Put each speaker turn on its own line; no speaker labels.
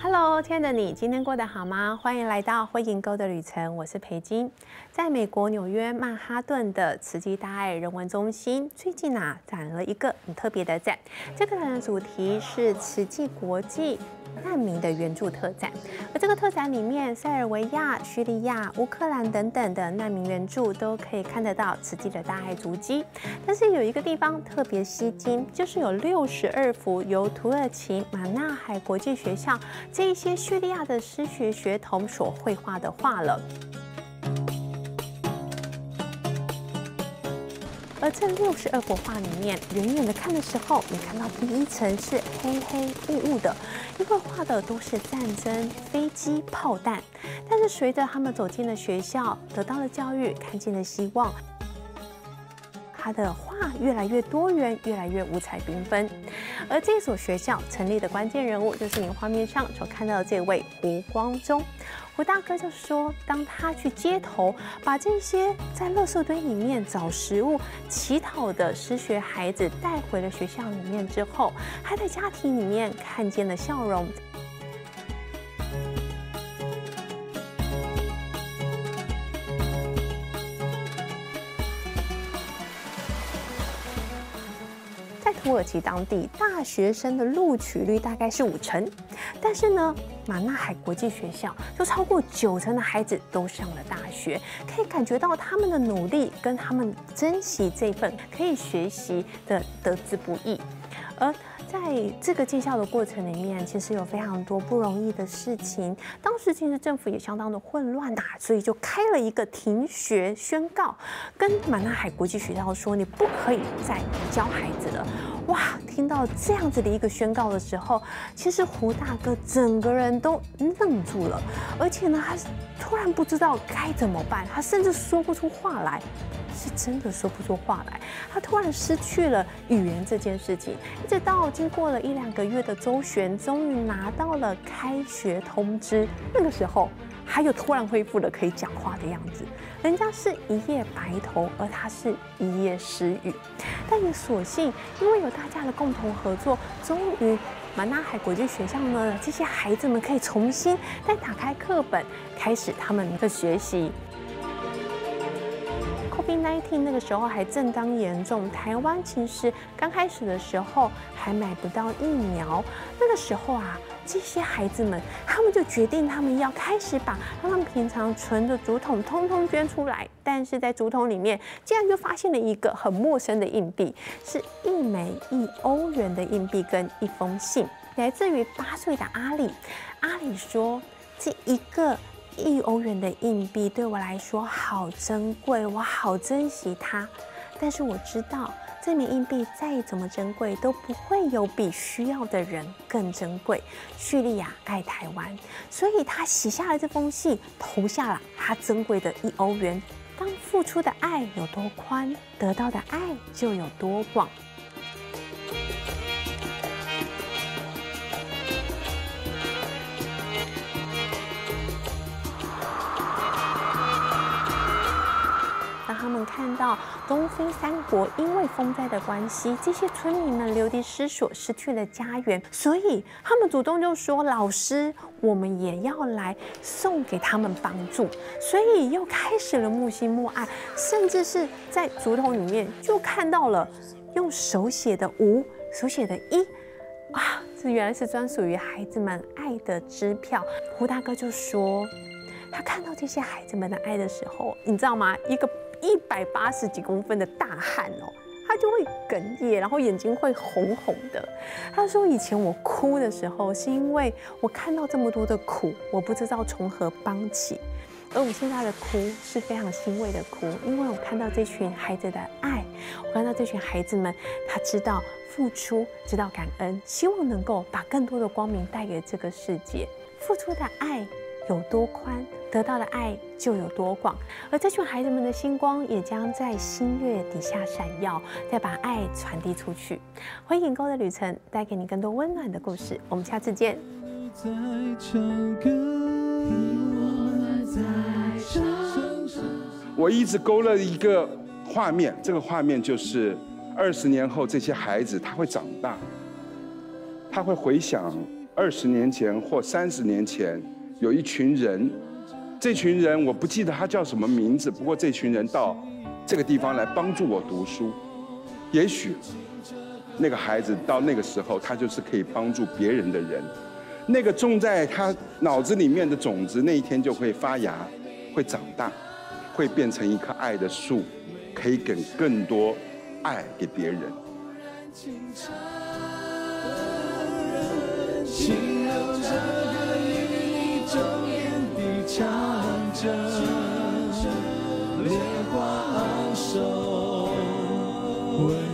Hello，亲爱的你，今天过得好吗？欢迎来到灰银沟的旅程，我是裴金。在美国纽约曼哈顿的慈济大爱人文中心，最近啊展了一个很特别的展。这个展的主题是慈济国际。难民的援助特展，而这个特展里面，塞尔维亚、叙利亚、乌克兰等等的难民援助都可以看得到慈济的大爱足迹。但是有一个地方特别吸睛，就是有六十二幅由土耳其马纳海国际学校这一些叙利亚的失学学童所绘画的画了。而这六十二幅画里面，远远的看的时候，你看到第一层是黑黑雾雾的，因为画的都是战争、飞机、炮弹。但是随着他们走进了学校，得到了教育，看见了希望，他的画越来越多元，越来越五彩缤纷。而这所学校成立的关键人物，就是您画面上所看到的这位胡光中。胡大哥就说，当他去街头把这些在垃圾堆里面找食物乞讨的失学孩子带回了学校里面之后，他在家庭里面看见了笑容。土耳其当地大学生的录取率大概是五成，但是呢，马纳海国际学校就超过九成的孩子都上了大学，可以感觉到他们的努力跟他们珍惜这份可以学习的得之不易，而。在这个建校的过程里面，其实有非常多不容易的事情。当时其实政府也相当的混乱呐，所以就开了一个停学宣告，跟马纳海国际学校说，你不可以再教孩子了。哇，听到这样子的一个宣告的时候，其实胡大哥整个人都愣住了，而且呢，他突然不知道该怎么办，他甚至说不出话来。是真的说不出话来，他突然失去了语言这件事情，一直到经过了一两个月的周旋，终于拿到了开学通知，那个时候他又突然恢复了可以讲话的样子。人家是一夜白头，而他是一夜失语，但也所幸，因为有大家的共同合作，终于马纳海国际学校呢，这些孩子们可以重新再打开课本，开始他们的学习。COVID-19 那个时候还正当严重，台湾其实刚开始的时候还买不到疫苗。那个时候啊，这些孩子们他们就决定，他们要开始把他们平常存的竹筒通通捐出来。但是在竹筒里面，竟然就发现了一个很陌生的硬币，是一枚一欧元的硬币跟一封信，来自于八岁的阿里。阿里说，这一个。一欧元的硬币对我来说好珍贵，我好珍惜它。但是我知道，这枚硬币再怎么珍贵，都不会有比需要的人更珍贵。叙利亚爱台湾，所以他写下了这封信，投下了他珍贵的一欧元。当付出的爱有多宽，得到的爱就有多广。他们看到东非三国因为风灾的关系，这些村民们流离失所，失去了家园，所以他们主动就说：“老师，我们也要来送给他们帮助。”所以又开始了木心木爱，甚至是在竹筒里面就看到了用手写的五，手写的一，啊，这原来是专属于孩子们爱的支票。胡大哥就说，他看到这些孩子们的爱的时候，你知道吗？一个。一百八十几公分的大汉哦，他就会哽咽，然后眼睛会红红的。他说：“以前我哭的时候，是因为我看到这么多的苦，我不知道从何帮起；而我现在的哭是非常欣慰的哭，因为我看到这群孩子的爱，我看到这群孩子们，他知道付出，知道感恩，希望能够把更多的光明带给这个世界。付出的爱有多宽？”得到的爱就有多广，而这群孩子们的星光也将在星月底下闪耀，再把爱传递出去。欢迎沟的旅程带给你更多温暖的故事，我们下次见。
我一直勾勒一个画面，这个画面就是二十年后这些孩子他会长大，他会回想二十年前或三十年前，有一群人，这群人我不记得他叫什么名字，不过这群人到这个地方来帮助我读书，也许那个孩子到那个时候，他就是可以帮助别人的人。那个种在他脑子里面的种子，那一天就会发芽，会长大，会变成一棵爱的树，可以给更多爱给别人。away.